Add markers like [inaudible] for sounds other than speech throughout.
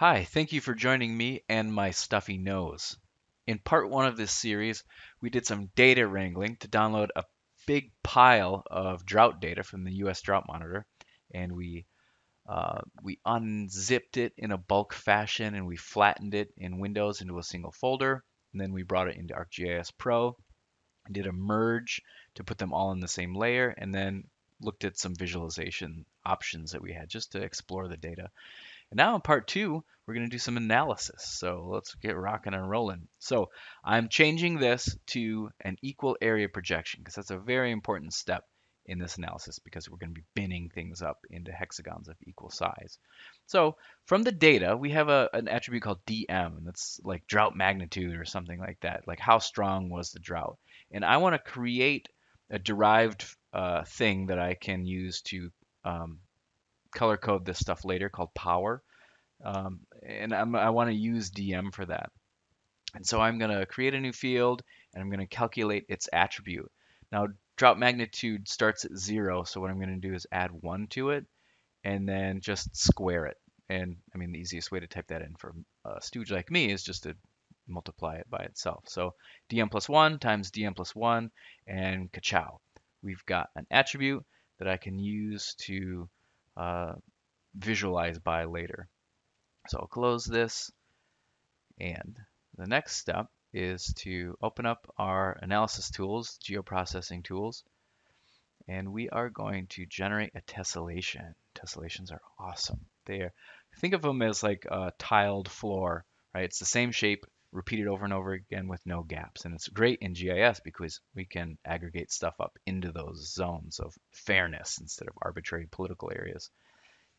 Hi, thank you for joining me and my stuffy nose. In part one of this series, we did some data wrangling to download a big pile of drought data from the US Drought Monitor, and we uh, we unzipped it in a bulk fashion and we flattened it in Windows into a single folder. And then we brought it into ArcGIS Pro did a merge to put them all in the same layer, and then looked at some visualization options that we had just to explore the data. And now in part two, we're going to do some analysis. So let's get rocking and rolling. So I'm changing this to an equal area projection because that's a very important step in this analysis because we're going to be binning things up into hexagons of equal size. So from the data, we have a, an attribute called DM, and that's like drought magnitude or something like that, like how strong was the drought. And I want to create a derived uh, thing that I can use to um, color code this stuff later called power. Um, and I'm, I want to use DM for that. And so I'm going to create a new field and I'm going to calculate its attribute. Now, drought magnitude starts at zero, so what I'm going to do is add one to it and then just square it. And I mean, the easiest way to type that in for a stooge like me is just to multiply it by itself. So dm plus 1 times dm plus 1 and ka-chow. We've got an attribute that I can use to uh, visualize by later. So I'll close this. And the next step is to open up our analysis tools, geoprocessing tools, and we are going to generate a tessellation. Tessellations are awesome. They are, think of them as like a tiled floor, right? It's the same shape repeated over and over again with no gaps. And it's great in GIS because we can aggregate stuff up into those zones of fairness instead of arbitrary political areas.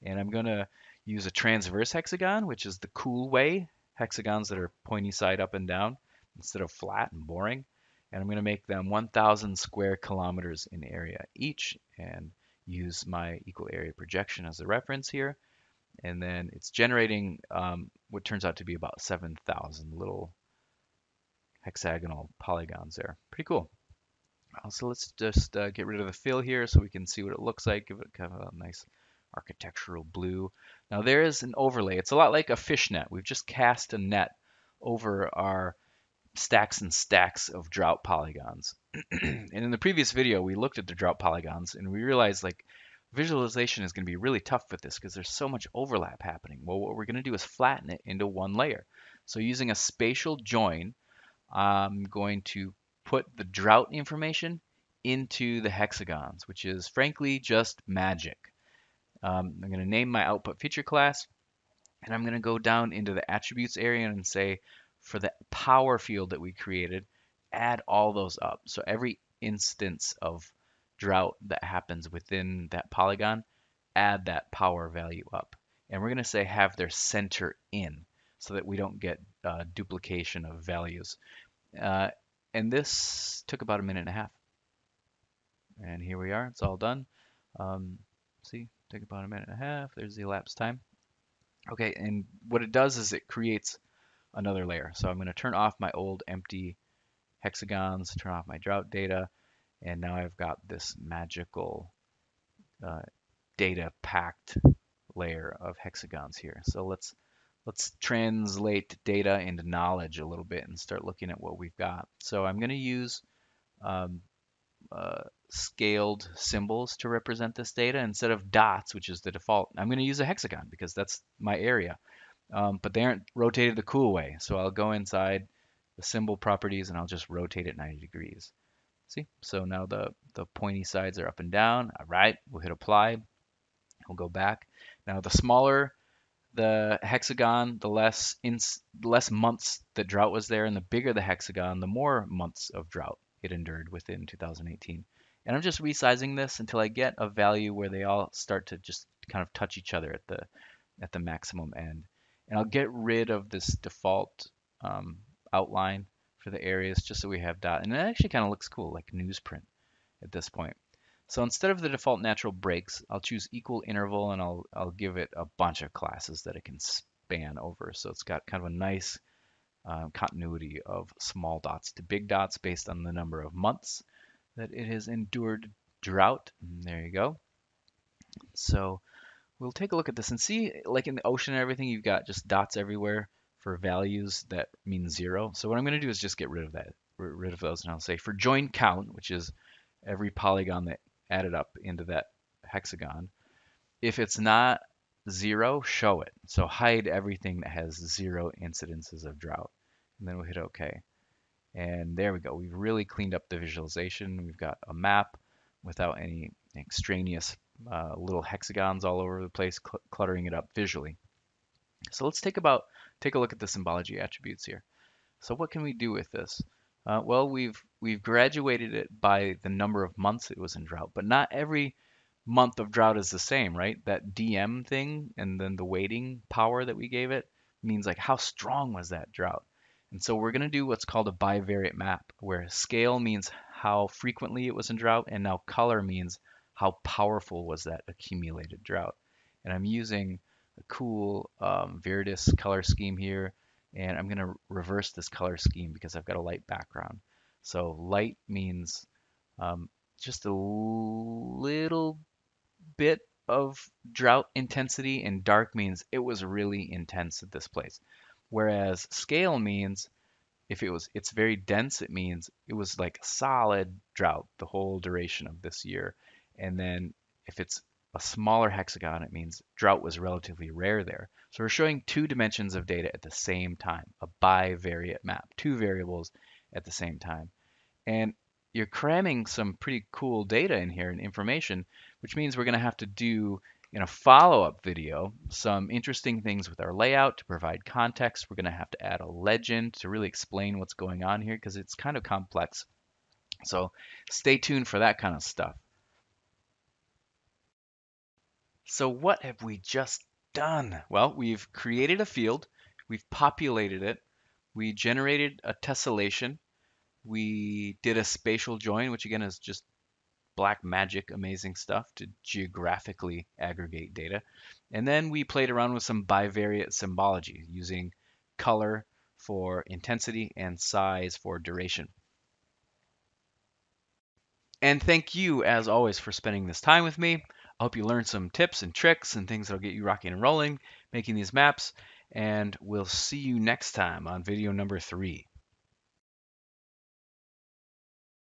And I'm going to use a transverse hexagon, which is the cool way, hexagons that are pointy side up and down instead of flat and boring. And I'm going to make them 1,000 square kilometers in area each and use my equal area projection as a reference here. And then it's generating um, what turns out to be about 7,000 little hexagonal polygons there. Pretty cool. So let's just uh, get rid of the fill here so we can see what it looks like. Give it kind of a nice architectural blue. Now there is an overlay. It's a lot like a fishnet. We've just cast a net over our stacks and stacks of drought polygons. [clears throat] and in the previous video, we looked at the drought polygons and we realized like visualization is going to be really tough with this because there's so much overlap happening. Well, what we're going to do is flatten it into one layer. So using a spatial join, I'm going to put the drought information into the hexagons, which is frankly just magic. Um, I'm going to name my output feature class, and I'm going to go down into the attributes area and say, for the power field that we created, add all those up. So every instance of drought that happens within that polygon, add that power value up. And we're going to say have their center in so that we don't get uh, duplication of values. Uh, and this took about a minute and a half. And here we are, it's all done. Um, see, Take about a minute and a half. There's the elapsed time. Okay, and what it does is it creates another layer. So I'm going to turn off my old empty hexagons, turn off my drought data, and now I've got this magical uh, data packed layer of hexagons here. So let's let's translate data into knowledge a little bit and start looking at what we've got. So I'm going to use um, uh, scaled symbols to represent this data instead of dots, which is the default. I'm going to use a hexagon because that's my area. Um, but they aren't rotated the cool way. So I'll go inside the symbol properties and I'll just rotate it 90 degrees. See? So now the, the pointy sides are up and down. All right, we'll hit apply. We'll go back. Now the smaller the hexagon, the less less months that drought was there, and the bigger the hexagon, the more months of drought it endured within 2018. And I'm just resizing this until I get a value where they all start to just kind of touch each other at the at the maximum end. And I'll get rid of this default um, outline for the areas just so we have dot. And it actually kind of looks cool, like newsprint at this point. So instead of the default natural breaks, I'll choose equal interval and I'll, I'll give it a bunch of classes that it can span over. So it's got kind of a nice uh, continuity of small dots to big dots based on the number of months that it has endured drought. And there you go. So we'll take a look at this and see, like in the ocean and everything, you've got just dots everywhere for values that mean zero. So what I'm going to do is just get rid of that, rid of those, and I'll say for join count, which is every polygon that added up into that hexagon, if it's not zero, show it. So hide everything that has zero incidences of drought. And then we'll hit OK. And there we go. We've really cleaned up the visualization. We've got a map without any extraneous uh, little hexagons all over the place, cl cluttering it up visually. So let's take about take a look at the symbology attributes here. So what can we do with this? Uh, well, we've we've graduated it by the number of months it was in drought, but not every month of drought is the same, right? That DM thing and then the weighting power that we gave it means like how strong was that drought? And so we're going to do what's called a bivariate map, where scale means how frequently it was in drought, and now color means how powerful was that accumulated drought. And I'm using cool um, Viridis color scheme here, and I'm going to reverse this color scheme because I've got a light background. So light means um, just a little bit of drought intensity, and dark means it was really intense at this place. Whereas scale means if it was it's very dense, it means it was like solid drought the whole duration of this year. And then if it's a smaller hexagon, it means drought was relatively rare there. So we're showing two dimensions of data at the same time, a bivariate map, two variables at the same time. And you're cramming some pretty cool data in here and information, which means we're going to have to do in a follow-up video, some interesting things with our layout to provide context. We're going to have to add a legend to really explain what's going on here because it's kind of complex. So stay tuned for that kind of stuff. So what have we just done? Well, we've created a field, we've populated it, we generated a tessellation, we did a spatial join, which again is just black magic amazing stuff to geographically aggregate data. And then we played around with some bivariate symbology using color for intensity and size for duration. And thank you, as always, for spending this time with me. I hope you learned some tips and tricks and things that'll get you rocking and rolling, making these maps. And we'll see you next time on video number three.